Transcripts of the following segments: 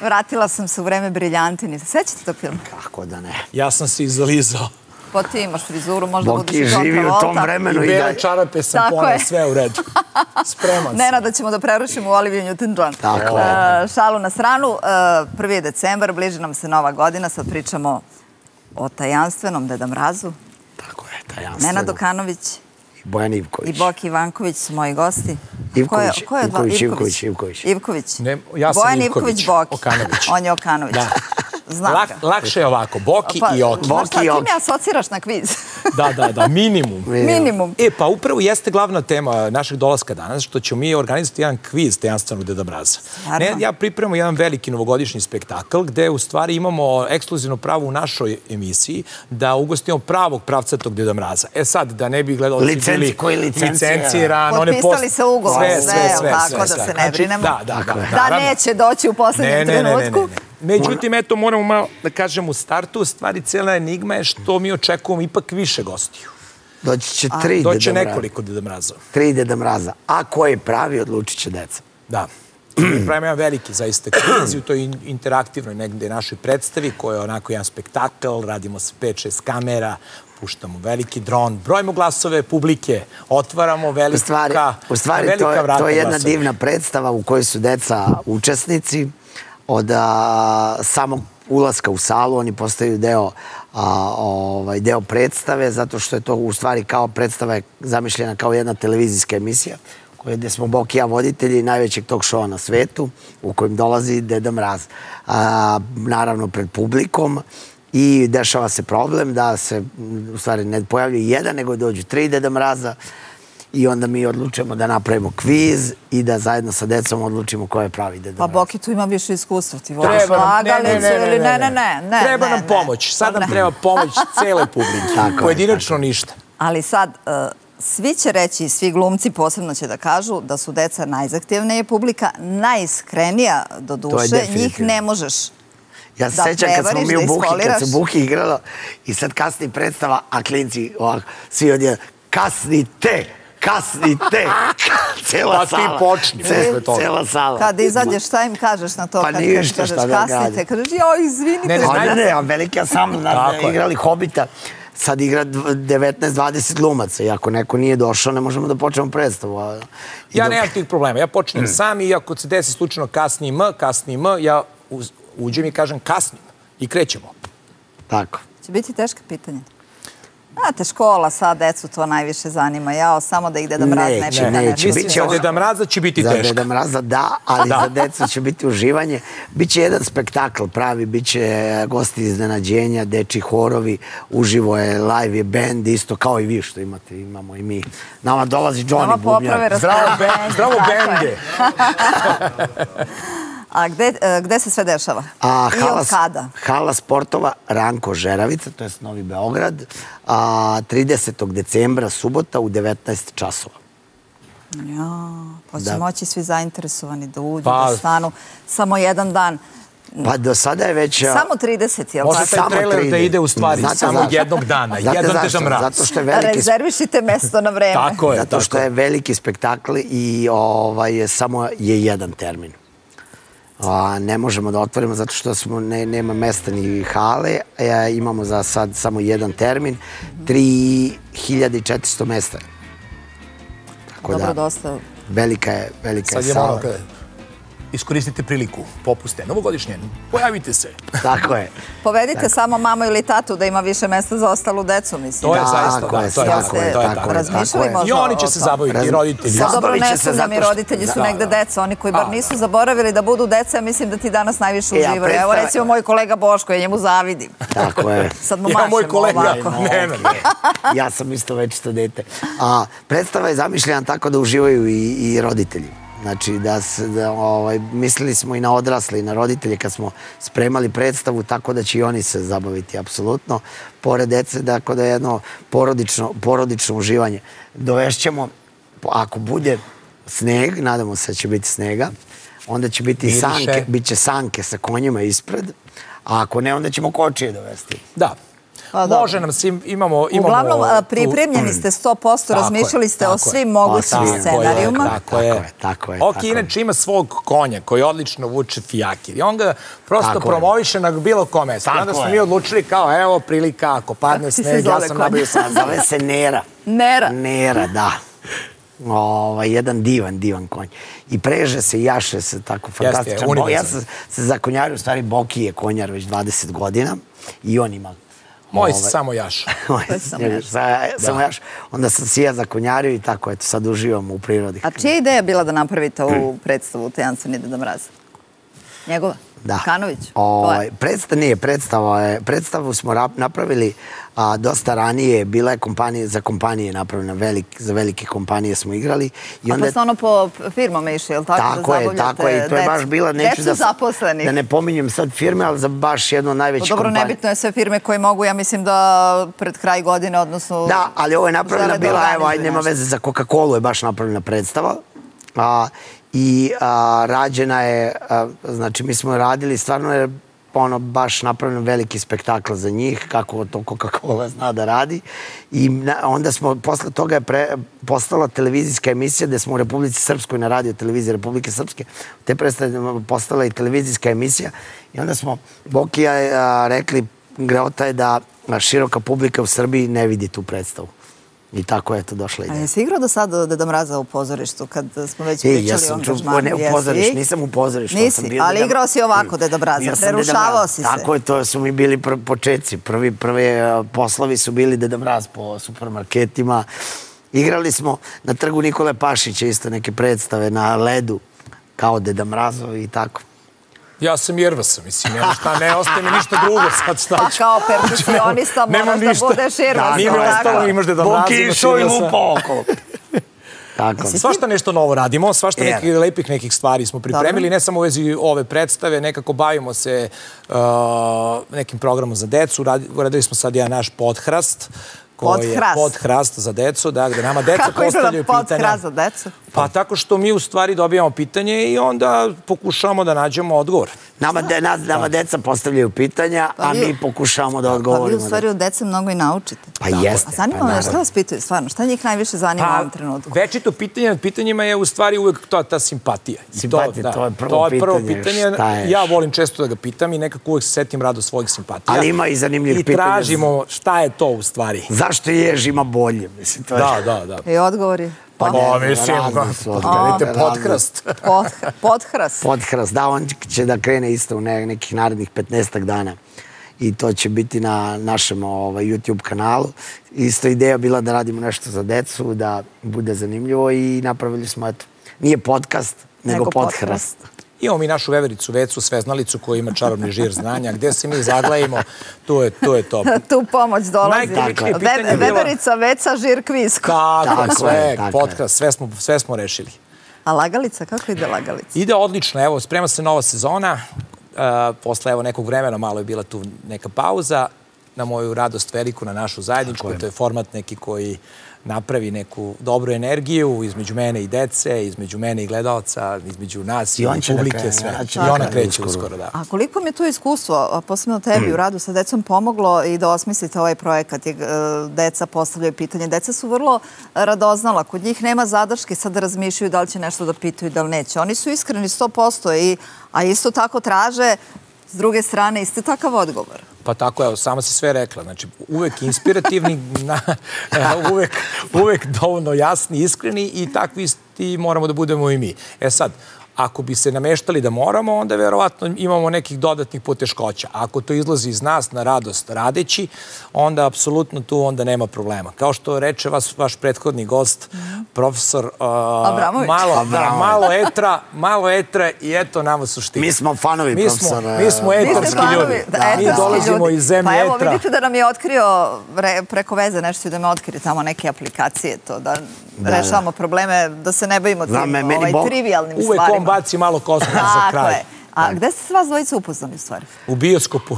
Vratila sam se u vreme briljantini. Sećate to film? Kako da ne. Ja sam se izalizao. Pa ti imaš frizuru, možda Boki budući John živi u tom I vremenu i bele da... čarape sam Tako je. sve u redu. Spreman sam. Nena, da ćemo da prerušimo u Olivia Newton-John. Tako E, šalu na stranu. E, Prvi je decembar, bliži nam se nova godina. Sad pričamo o tajanstvenom Deda Mrazu. Tako je, tajanstveno. Nena Dokanović I Bojan Ivković. i Boki Ivanković su moji gosti. Ivković, Ko je- ko je dva- Ivković, Ivković, Ivković. Ivković. Ne, ja sam Bojan Ivković, Ivković, Boki. Okanović. On je Okanović. Da. Znam Lak, ga. lakše je ovako, Boki i Oki. Znaš šta, Boki i ti Oki. me asociraš na kviz. Da, da, da, minimum. Minimum. E, pa upravo jeste glavna tema našeg dolaska danas, što ćemo mi organizati jedan kviz tajanstvenog Deda Mraza. Ne, ja pripremam jedan veliki novogodišnji spektakl gde u stvari imamo ekskluzivno pravo u našoj emisiji da ugostimo pravog pravcatog Deda Mraza. E sad, da ne bi gledali Licenci- koji licenciran, one Potpisali se ugovor, sve, sve, sve, tako, da se ne Znači, brinemo? Da, da, da. Da naravno. neće doći u poslednjem Ne, ne, ne, ne, ne, trenutku. Međutim, eto, moramo malo da kažem u startu, u stvari cijela enigma je što mi očekujemo ipak više gostiju. Doći će tri Deda Mraza. nekoliko Deda Mraza. Tri Deda Mraza. A ko je pravi, odlučit će deca. Da. Mi pravimo jedan veliki zaista kviz i u toj in- interaktivnoj negde našoj predstavi koja je onako jedan spektakl, radimo s 5-6 kamera, puštamo veliki dron, brojimo glasove publike, otvaramo velika, U stvari, u stvari velika to, je, vrata to je jedna divna predstava u kojoj su deca učesnici. Od a, samog ulaska u salu oni postaju deo, a, ovaj, deo predstave, zato što je to u stvari kao predstava je zamišljena kao jedna televizijska emisija koje, gde smo Bok i ja voditelji najvećeg tog šova na svetu u kojem dolazi Deda Mraz. A, naravno pred publikom i dešava se problem da se u stvari ne pojavljuje jedan, nego dođu tri Deda Mraza i onda mi odlučujemo da napravimo kviz i da zajedno sa decom odlučimo ko je pravi Deda Pa. Boki tu ima više iskustva. Ti voliš lagalicu ili ne, ne, ne, ne. Treba nam pomoć. Sad nam treba pomoć cele publike. Pojedinačno ništa. Ali sad, e, svi će reći, svi glumci posebno će da kažu da su deca najzahtjevnija publika, najiskrenija do duše. Njih ne možeš Ja se da sećam kad smo mi u Buhi, kad se Buhi igralo i sad kasni predstava, a klinci ovako, svi odje, kasnite, kasnite, cela Pa ti sala. počni Ce- posle toga. Cela sala. Kad izađeš, šta im kažeš na to? Pa kad, ništa, šta kažeš da kasnite, kažeš, joj, izvinite. Ne, ne, A znaj- ne, ne, a veliki da je. igrali Hobita, sad igra dv- 19-20 glumaca i ako neko nije došao, ne možemo da počnemo predstavu. a- Ja dok- nemam tih problema. Ja počnem sam i ako se desi slučajno kasni M, kasni M, ja uđem i kažem kasnim. I krećemo. Tako. Će biti teška pitanja. Znate, škola sad, decu to najviše zanima. Jao, samo da ih Deda Mraz ne Neće, pita neće, nešto. bit Mislim, će za ovo- Deda Mraza će biti Za teško. Deda Mraza da, ali Da. za decu će biti uživanje. Biće jedan spektakl pravi, biće gosti iznenađenja, deči horovi, uživo je, live je band, isto kao i vi što imate, imamo i mi. Nama dolazi Johnny Bubnjar. Zdravo, raspoloženje, ben, zdravo bende. A gde, e, gde se sve dešava? A, I hala, od kada? hala sportova Ranko Žeravica, to je Novi Beograd, a, 30. decembra, subota u 19 časova. Ja, pa će moći svi zainteresovani da uđu, Pa- da stanu. Samo jedan dan. Pa do sada je već... Samo 30, jel Može taj Samo trailer da 3D. ide u stvari Znate samo zašto? jednog dana. Znate Jedan zašto? Deda Mraz. Zato što je veliki Rezervišite mesto na vreme. Tako je, Zato tako što je veliki spektakl i ovaj, samo je jedan termin. A, ne možemo da otvorimo zato što smo, ne, nema mesta ni hale. Imamo za sad samo jedan termin. 3400 mesta. Tako Dobro, da, dosta. velika je, velika Sad je je sala. malo kada iskoristite priliku, popuste, novogodišnje, pojavite se. Tako je. Povedite samo mamu ili tatu da ima više mesta za ostalu decu, mislim. To je zaista, je, to je tako, ste to je tako tako. je, razmišljali tako je. možda I oni o će se zabaviti, roditelji. Pa dobro, ne sumnjam zato i roditelji su negde deca. Oni koji bar nisu zaboravili da budu deca, ja mislim da ti danas najviše E, uživaju. Evo recimo moj kolega Boško, ja njemu zavidim. Tako je. Sad mu Ja, mašemo moj kolega, ovako. ne, ne, ja sam isto večito dete. A, predstava je zamišljena tako da uživaju i, i roditelji. Znači, da, se, da ovaj, mislili smo i na odrasle i na roditelje kad smo spremali predstavu, tako da će i oni se zabaviti, apsolutno. Pored dece, tako da je jedno porodično, porodično uživanje. Dovešćemo, ako bude sneg, nadamo se da će biti snega, onda će biti Miriše. sanke, bit će sanke sa konjima ispred, a ako ne, onda ćemo kočije dovesti. Da. Pa. Može nam se, im- imamo... imamo Uglavnom, pripremljeni ste 100%, Tako je, razmišljali ste o svim mogućim je, scenarijuma. Tako je, Tako je, tako je, Ok, inače ima svog konja koji odlično vuče fijakir. I on ga prosto promoviše na bilo kom mestu. I Tako onda smo mi odlučili kao, evo, prilika, ako padne sneg, ja sam nabio sad. Zove se Nera. Nera. Nera, da. Ovaj, jedan divan, divan konj. I preže se, jaše se, tako fantastičan. Bo- ja sam se zakonjario, u stvari Boki je konjar već 20 godina i on ima Moj ovaj, se samo jaš. Moj samo jaš. sa- Samo jaš. Onda sam se ja zakonjario i tako, eto, sad uživam u prirodi. A čija je ideja bila da napravite ovu predstavu Tajanstveni Deda Mraz? Njegova? Da. Kanović? Ovaj, predsta, nije, predstava je, predstavu smo rap, napravili a, dosta ranije, bila je kompanija, za kompanije napravljena, velik, za velike kompanije smo igrali. I A pa ste ono po firmama išli, je li tako? Tako da je, tako je. I to je baš bila, neću da, zaposlenih. da ne pominjem sad firme, ali za baš jednu od najvećih Pa Dobro, nebitno je sve firme koje mogu, ja mislim da pred kraj godine, odnosno... Da, ali ovo je napravljena bila, evo, ajde, nema veze, za Coca-Cola je baš napravljena predstava. A, I a, rađena je, a, znači mi smo radili, stvarno je ono baš napravljen veliki spektakl za njih, kako to Coca-Cola zna da radi. I na, onda smo, posle toga je pre, postala televizijska emisija gde smo u Republici Srpskoj na radio televiziji Republike Srpske. Te predstave postala i televizijska emisija. I onda smo, Bokija je a, rekli, greota je da široka publika u Srbiji ne vidi tu predstavu. I tako je to došla A ideja. jesi igrao do sada Deda Mraza u pozorištu, kad smo već pričali E, ja o sam angažmanu? ne u pozorištu, nisam u pozorištu. Nisi, bio ali Deda- igrao si ovako Deda Mraza, Deda prerušavao si se. Tako je, to su mi bili pr početci. Prvi, prve a, poslovi su bili Deda Mraz po supermarketima. Igrali smo na trgu Nikole Pašića isto neke predstave na ledu kao Deda Mrazovi i tako. Ja sam Jervasa, mislim, ja šta, ne ostaje mi ništa drugo sad, šta Pa ću. kao perkusionista Nemam moraš da ništa. budeš Irvas. Nije mi ostalo, imaš Deda Mraza, Boki imaš išao i lupao okolo. Tako. Svašta nešto novo radimo, svašta Jer. nekih lepih nekih stvari smo pripremili, ne samo u vezi ove predstave, nekako bavimo se uh, nekim programom za decu, Radi- uradili smo sad jedan naš podhrast, koji je Podhrast? podhrast za decu, da, gde nama deca Kako izgleda postavljaju pitanja. podcast za decu? Pa tako što mi u stvari dobijamo pitanje i onda pokušamo da nađemo odgovor. Nama, de, nas, nama deca postavljaju pitanja, Pa a vi- mi pokušavamo da Pa vi odgovorimo. u stvari od dece mnogo i naučite. Pa jeste, A zanima pa me šta naravno. vas pitaju stvarno? Šta njih najviše zanima u ovom trenutku? večito pitanje nad pitanjima je u stvari uvek to, ta simpatija. I Simpatija, to je prvo to je prvo pitanje, pitanje. Ja volim često da ga pitam i nekako uvek se setim rado svojih simpatija. Ali ima i zanimljivih I pitanja. tražimo šta je to u stvari. Zašto jež ima bolje? Mislim, to je... Da, da, da. I odgovori? Pa Pa ne, mislim, ga- odgovore, vidite razne. podcast. Pod- Podhrast. Podhrast, da, on će da krene isto u ne, nekih narednih 15 dana. I to će biti na našem ovaj, YouTube kanalu. Isto ideja bila da radimo nešto za decu, da bude zanimljivo i napravili smo, eto, nije podcast, nego, Nego podhrast. podhrast. Imamo mi našu vevericu, vecu, sveznalicu koja ima čarobni žir znanja. Gde se mi zaglavimo, to je, to je to. tu pomoć dolazi. Najkritičnije Ve- pitanje Veverica, Veca, Žir, Kvisko. Tako, Tako je, sve, tako podcast, sve smo, sve smo rešili. A lagalica, kako ide lagalica? Ide odlično, evo, sprema se nova sezona. Uh, posle evo nekog vremena malo je bila tu neka pauza. Na moju radost veliku, na našu zajedničku. To je format neki koji napravi neku dobru energiju između mene i dece, između mene i gledalca, između nas i, publike, sve. I ona kreće uskoro. da. A koliko mi je to iskustvo, posebno tebi u radu sa decom, pomoglo i da osmislite ovaj projekat? Je, e, Deca postavljaju pitanje. Deca su vrlo radoznala. Kod njih nema zadrške sad da razmišljaju da li će nešto da pitaju, da li neće. Oni su iskreni 100%, i, a isto tako traže s druge strane isto takav odgovor. Pa tako, evo, sama si sve rekla. Znači, uvek inspirativni, na, uvek, uvek dovoljno jasni, iskreni i takvi isti moramo da budemo i mi. E sad, ako bi se nameštali da moramo, onda verovatno imamo nekih dodatnih poteškoća. Ako to izlazi iz nas na radost radeći, onda apsolutno tu onda nema problema. Kao što reče vas, vaš prethodni gost, profesor uh, Abramović. malo, da, malo etra, malo etra i eto nama suština. Mi smo fanovi mi smo, profesora. mi smo etarski ljudi. da, mi dolazimo ljudi. iz zemlje Pa evo, etra. vidite da nam je otkrio re- preko veze nešto da me otkrio tamo neke aplikacije, to da, rešavamo probleme, da se ne bavimo tim me- ovaj, trivialnim Uvek stvarima. on baci malo kosmos za kraj. je. A gde ste se vas dvojice upoznali u stvari? U bioskopu.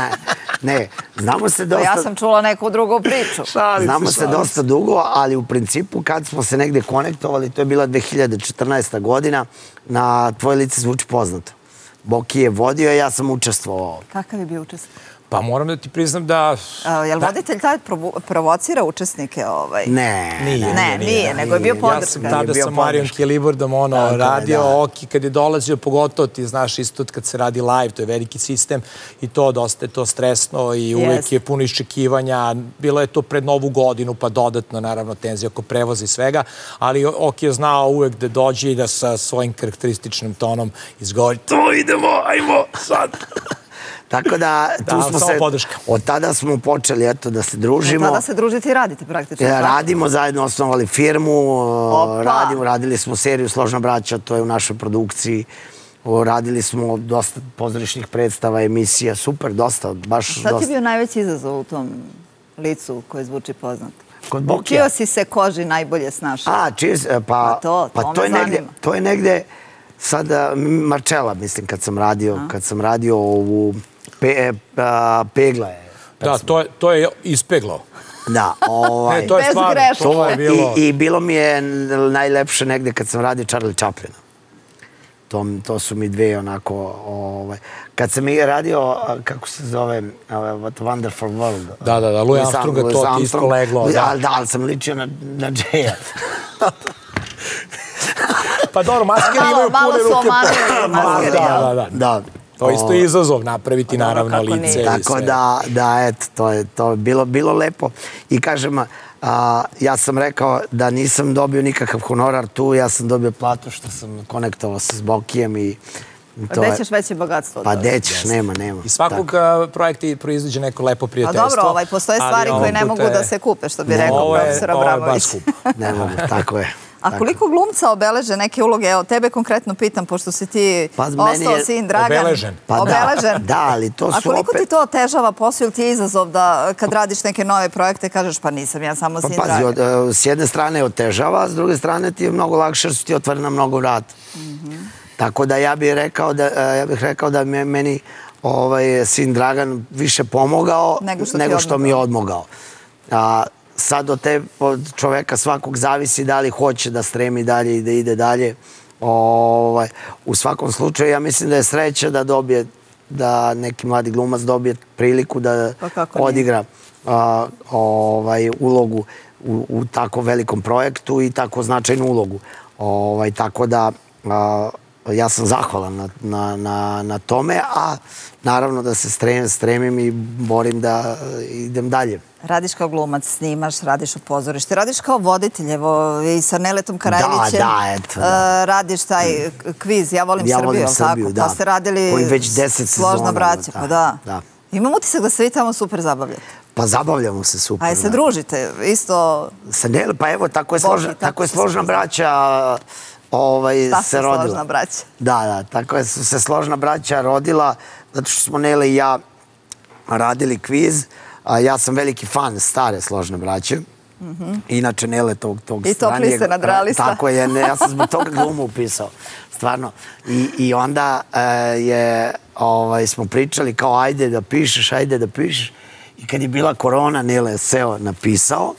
ne, znamo se Pa dosta... ja sam čula neku drugu priču. Znamo se dosta dugo, ali u principu kad smo se negde konektovali, to je bila 2014. godina, na Tvoje lice zvuči poznato. Boki je vodio, ja sam učestvovao. Kakav je bio učestvov? Pa moram da ti priznam da... A, Jel voditelj provo- provocira učesnike? Ovaj? Ne, Nije, Ne, nije, nego je bio Ja podrška. sam Nije tada sa Marijom. Kilibordom ono, Tako radio da. Oki kad je dolazio, pogotovo ti znaš isto kad se radi live, to je veliki sistem i to dosta je to stresno i Jeste. je puno iščekivanja. Bilo je to pred novu godinu, pa dodatno naravno tenzija oko prevoza i svega, ali Oki je znao uvek da dođe i da sa svojim karakterističnim tonom izgovori to idemo, ajmo sad. Tako da, tu Da, smo se... podrška. Od tada smo počeli, eto, da se družimo. Tada se družite i radite praktično. E, tako? Radimo zajedno, osnovali firmu, Opa. radimo, radili smo seriju Složna braća, to je u našoj produkciji. Radili smo dosta pozorišnih predstava, emisija, super, dosta, baš Šta ti je dosta. bio najveći izazov u tom licu koje zvuči poznato? Kod Bokija. Učio si se koži najbolje snašao. A, čis, pa, Pa to, pa to to me je negde, to je negde sada Marčela, mislim, kad sam radio, kad sam radio ovu pe, a, Pegla je. Da, to je, to je ispeglao. Da, ovaj... Ne, to je stvarno, greške. to je bilo... I, I bilo mi je najlepše negde kad sam radio Charlie Chaplina. To, to su mi dve onako... Ovaj, kad sam i radio, kako se zove, a, What a Wonderful World. Da, da, da, Louis Armstronga, to ti isto Armstrong. leglo, da. Da, da, ali sam ličio na, na Jaya. Pa dobro, maskeri Malo- imaju malo pune su ruke. omanuli Ma, maskeri, da, da, da. da. To je isto izazov napraviti, Pa naravno, kako lice i Tako da, da, eto, to je to bilo, bilo lepo. I kažem, a, ja sam rekao da nisam dobio nikakav honorar tu, ja sam dobio platu što sam konektovao se s Bokijem i to Gde je... ćeš veće bogatstvo? Pa dećeš, nema, nema. I svakog projekta i proizlađe neko lepo A prijateljstvo. dobro, ovaj, postoje stvari koje ne mogu je- da se kupe, što bi Ne, rekao profesor ovo je baš Abramović. skup. Ne mogu, tako je. A koliko glumca obeleže neke uloge? Evo, tebe konkretno pitam, pošto si ti Pa, ostao je sin Dragan. obeležen. Pa da, obeležen. da, ali to A su koliko opet- ti to otežava posao ili ti je izazov da kad radiš neke nove projekte kažeš pa nisam ja samo Pa sin pazi, od, Dragan? e, s jedne strane otežava, a s druge strane ti je mnogo lakše jer su ti otvorena mnogo vrata. Tako da ja bih rekao da, e, ja bih rekao da mi je meni ovaj, sin Dragan više pomogao Nego što ti nego što mi je odmogao. odmogao. A, sad od te od čoveka svakog zavisi da li hoće da stremi dalje i da ide dalje. Ovaj, u svakom slučaju ja mislim da je sreća da dobije da neki mladi glumac dobije priliku da Pa odigra a, ovaj, ulogu u, u tako velikom projektu i tako značajnu ulogu. Ovaj, tako da a, ja sam zahvalan na, na, na, na tome, a naravno da se stremim, stremim i borim da e, idem dalje. Radiš kao glumac, snimaš, radiš u pozorište, radiš kao voditelj, evo i sa Neletom Karajlićem. da, eto, da. e, radiš taj kviz, ja volim Ja Srbiju, volim Srbiju, tako? da. Pa ste radili Koji već 10 složna sezona, braća, da, pa da. da. Imam utisak da se vi tamo super zabavljate. Pa zabavljamo se super. A se da. družite, isto Sa Nel, pa evo, tako je, Boki, složna, tako tako je složna braća ovaj, ta se se rodila. složna braća. Da, da, tako je su se složna braća rodila, zato što smo Nele i ja radili kviz. A ja sam veliki fan stare složne braće. Inače, Nele tog, tog. I topli stranijeg- ste nadrali sa- Tako je, ne, ja sam zbog toga glumu upisao. Stvarno. I, i onda e, je, ovaj, smo pričali kao ajde da pišeš, ajde da pišeš. I kad je bila korona, Nele je seo napisao.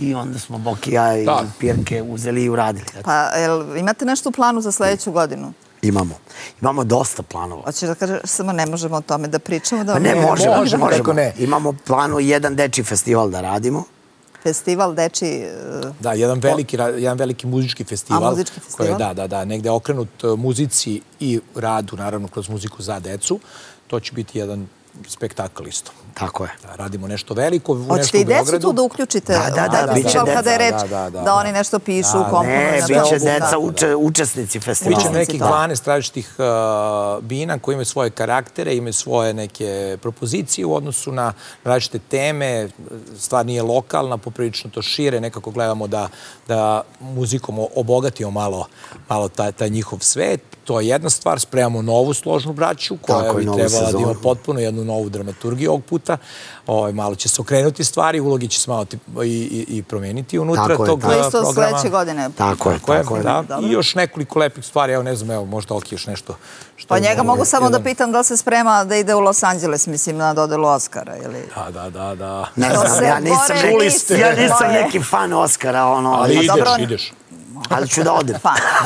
I onda smo Boki, ja i. Pirke uzeli i uradili. Pa jel, imate nešto u planu za sledeću godinu? Imamo. Imamo dosta planova. Hoćeš da kažeš samo ne možemo o tome da pričamo? Da Pa ne, vam- možemo, možemo, možemo. kako ne. Imamo planu jedan deči festival da radimo. Festival deči... e, Da, jedan veliki, ra- jedan veliki muzički festival. A, muzički festival? Koji da, da, da, negde okrenut e, muzici i radu, naravno, kroz muziku za decu. To će biti jedan spektakl isto. Tako je. Da, radimo nešto veliko, u Hoćete nešto u i decu Beogradu. tu da uključite? Da, da, da, bit će festival deca, Kada je reč da, da, da, da. oni nešto pišu, Da, komponuju. Ne, nešto bit će obuka. deca uče, učesnici festivala. Biće nekih da. 12 različitih uh, bina koji imaju svoje karaktere, imaju svoje neke propozicije u odnosu na različite teme. Stvar nije lokalna, poprilično to šire, nekako gledamo da, da muzikom obogatimo malo, malo taj, taj njihov svet. To je jedna stvar, spremamo novu složnu braću koja Tako bi trebala da ima potpuno jednu novu dramaturgiju ovog puta. Ovaj, malo će se okrenuti stvari, ulogi će se malo i, i, i promijeniti unutra Tako je, tog tako To uh, isto programa. sledeće godine. Tako je, Tako je, tako je. da. Dobro. I još nekoliko lepih stvari, evo ne znam, evo možda Oki još nešto. Što Pa je njega malo- mogu samo da pitam da li se sprema da ide u Los Angeles, mislim, na dodelu Oscara ili... Da, da, da, da. Ne znam, ja nisam, neki, liste ja nisam moje. neki fan Oscara, ono, Ali Pa ideš, dobro. ideš. Ali ću da odem.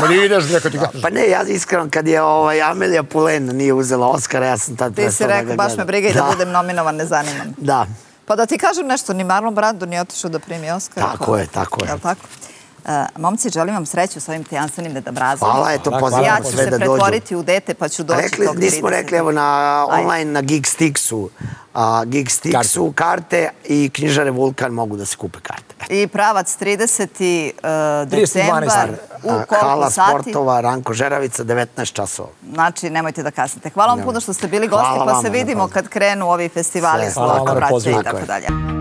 Ma ne ideš, neko ti kažeš. Pa ne, ja iskreno, kad je ovaj, Amelija Pulen nije uzela Oscara, ja sam tad Ti si rekao, baš me briga i da budem nominovan, ne zanima me. Da, Pa da ti kažem nešto, ni Marlon Brando nije otišao da primi Oscar. Tako je, tako je. Jel tako? E, momci, želim vam sreću s ovim tajanstvenim dedabrazom. hvala, eto, pozivam Ja ću sve se da dođu. pretvoriti u dete, pa ću doći Rekli, tog nismo 30. rekli, evo, na online na Geekstixu, a, Geekstixu karte i knjižare Vulkan mogu da se kupe karte. I pravac 30. Uh, 30. decembar. 12. U koliko Hala sati? sportova, Ranko Žeravica, 19 časova. Znači, nemojte da kasnite. Hvala vam puno što ste bili gosti, Hvala pa se vidimo kad krenu ovi festivali Hvala vam i tako dalje.